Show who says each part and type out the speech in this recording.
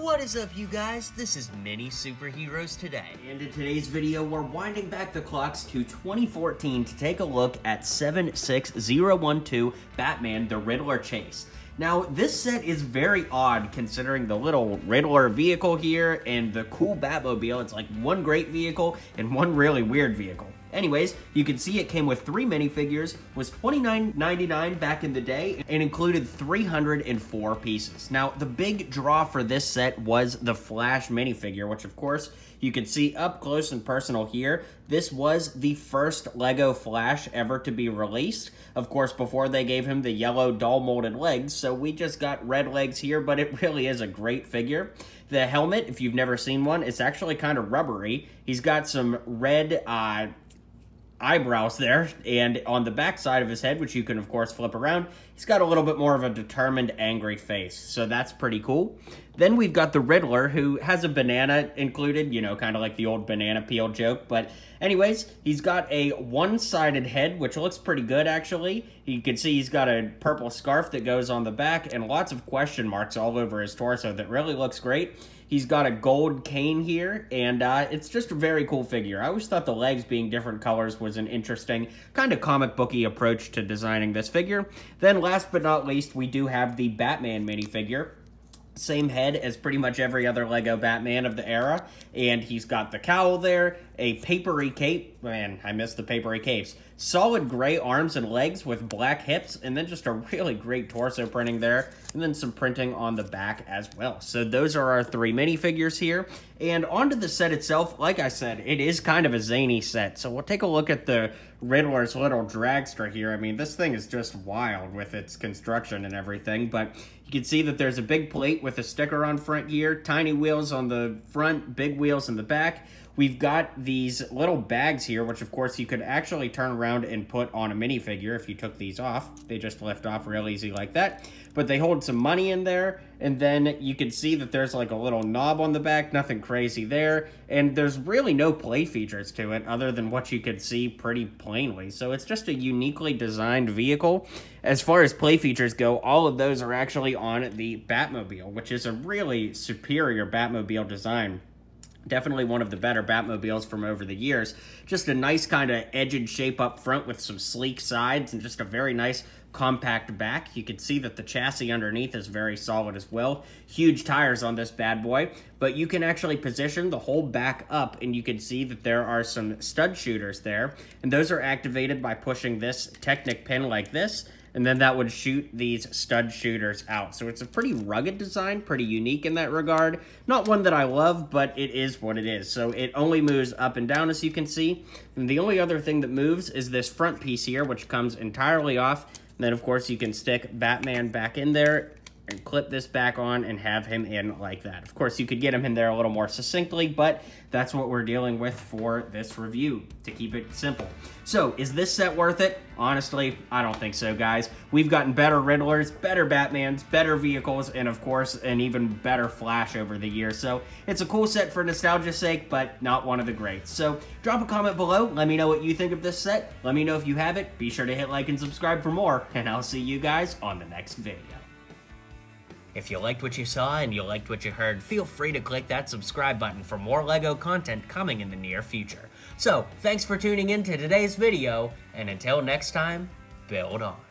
Speaker 1: What is up, you guys? This is Mini Superheroes Today.
Speaker 2: And in today's video, we're winding back the clocks to 2014 to take a look at 76012 Batman The Riddler Chase. Now, this set is very odd considering the little Riddler vehicle here and the cool Batmobile. It's like one great vehicle and one really weird vehicle. Anyways, you can see it came with three minifigures, was $29.99 back in the day, and included 304 pieces. Now, the big draw for this set was the Flash minifigure, which of course, you can see up close and personal here. This was the first LEGO Flash ever to be released. Of course, before they gave him the yellow dual molded legs, so we just got red legs here, but it really is a great figure. The helmet, if you've never seen one, it's actually kind of rubbery. He's got some red uh, eyebrows there, and on the back side of his head, which you can of course flip around, he's got a little bit more of a determined, angry face, so that's pretty cool. Then we've got the Riddler, who has a banana included, you know, kind of like the old banana peel joke, but anyways, he's got a one-sided head, which looks pretty good, actually. You can see he's got a purple scarf that goes on the back, and lots of question marks all over his torso that really looks great. He's got a gold cane here, and uh, it's just a very cool figure. I always thought the legs being different colors was an interesting, kind of comic booky approach to designing this figure. Then last but not least, we do have the Batman minifigure same head as pretty much every other Lego Batman of the era. And he's got the cowl there, a papery cape. Man, I miss the papery capes. Solid gray arms and legs with black hips, and then just a really great torso printing there, and then some printing on the back as well. So those are our three minifigures here. And onto the set itself, like I said, it is kind of a zany set. So we'll take a look at the Riddler's little dragster here. I mean, this thing is just wild with its construction and everything, but you can see that there's a big plate with a sticker on front here, tiny wheels on the front, big wheels in the back. We've got these little bags here, which of course you could actually turn around and put on a minifigure if you took these off. They just lift off real easy like that. But they hold some money in there, and then you can see that there's like a little knob on the back, nothing crazy there. And there's really no play features to it other than what you could see pretty plainly. So it's just a uniquely designed vehicle. As far as play features go, all of those are actually on the Batmobile, which is a really superior Batmobile design. Definitely one of the better Batmobiles from over the years. Just a nice kind of edged shape up front with some sleek sides and just a very nice compact back. You can see that the chassis underneath is very solid as well. Huge tires on this bad boy, but you can actually position the whole back up and you can see that there are some stud shooters there. And those are activated by pushing this Technic pin like this and then that would shoot these stud shooters out. So it's a pretty rugged design, pretty unique in that regard. Not one that I love, but it is what it is. So it only moves up and down, as you can see. And the only other thing that moves is this front piece here, which comes entirely off. And then, of course, you can stick Batman back in there and clip this back on and have him in like that. Of course, you could get him in there a little more succinctly, but that's what we're dealing with for this review, to keep it simple. So, is this set worth it? Honestly, I don't think so, guys. We've gotten better Riddlers, better Batmans, better vehicles, and of course, an even better Flash over the years. So, it's a cool set for nostalgia's sake, but not one of the greats. So, drop a comment below. Let me know what you think of this set. Let me know if you have it. Be sure to hit like and subscribe for more, and I'll see you guys on the next video.
Speaker 1: If you liked what you saw and you liked what you heard, feel free to click that subscribe button for more LEGO content coming in the near future. So, thanks for tuning in to today's video, and until next time, build on.